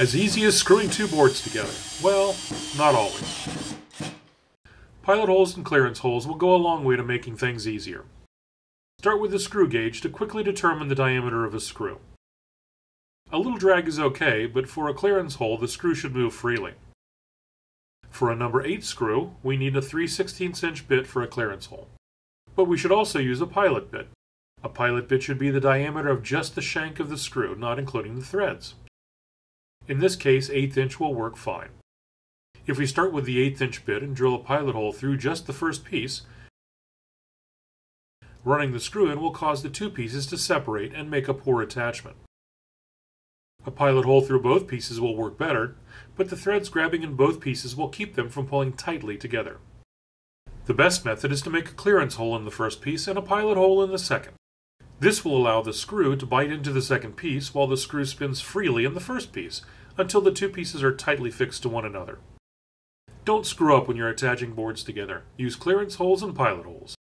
As easy as screwing two boards together. Well, not always. Pilot holes and clearance holes will go a long way to making things easier. Start with the screw gauge to quickly determine the diameter of a screw. A little drag is okay, but for a clearance hole the screw should move freely. For a number 8 screw, we need a 3 16 inch bit for a clearance hole. But we should also use a pilot bit. A pilot bit should be the diameter of just the shank of the screw, not including the threads. In this case, 8th inch will work fine. If we start with the 8th inch bit and drill a pilot hole through just the first piece, running the screw in will cause the two pieces to separate and make a poor attachment. A pilot hole through both pieces will work better, but the threads grabbing in both pieces will keep them from pulling tightly together. The best method is to make a clearance hole in the first piece and a pilot hole in the second. This will allow the screw to bite into the second piece while the screw spins freely in the first piece until the two pieces are tightly fixed to one another. Don't screw up when you're attaching boards together. Use clearance holes and pilot holes.